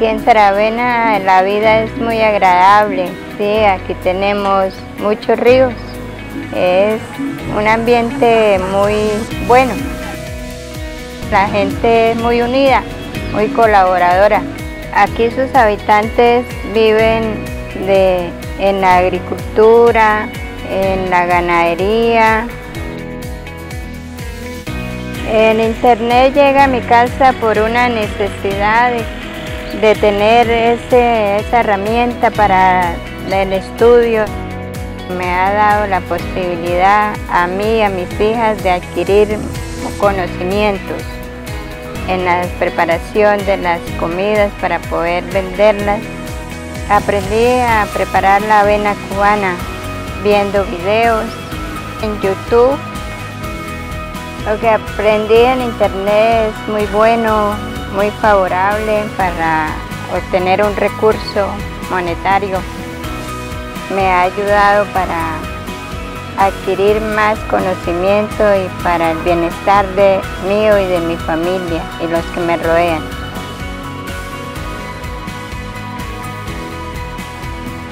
Aquí en Saravena la vida es muy agradable, sí, aquí tenemos muchos ríos, es un ambiente muy bueno. La gente es muy unida, muy colaboradora. Aquí sus habitantes viven de, en la agricultura, en la ganadería. El internet llega a mi casa por una necesidad tener esa herramienta para el estudio. Me ha dado la posibilidad a mí y a mis hijas de adquirir conocimientos en la preparación de las comidas para poder venderlas. Aprendí a preparar la avena cubana viendo videos en YouTube. Lo que aprendí en internet es muy bueno, muy favorable para obtener un recurso monetario. Me ha ayudado para adquirir más conocimiento y para el bienestar de mío y de mi familia y los que me rodean.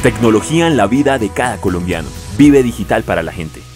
Tecnología en la vida de cada colombiano. Vive digital para la gente.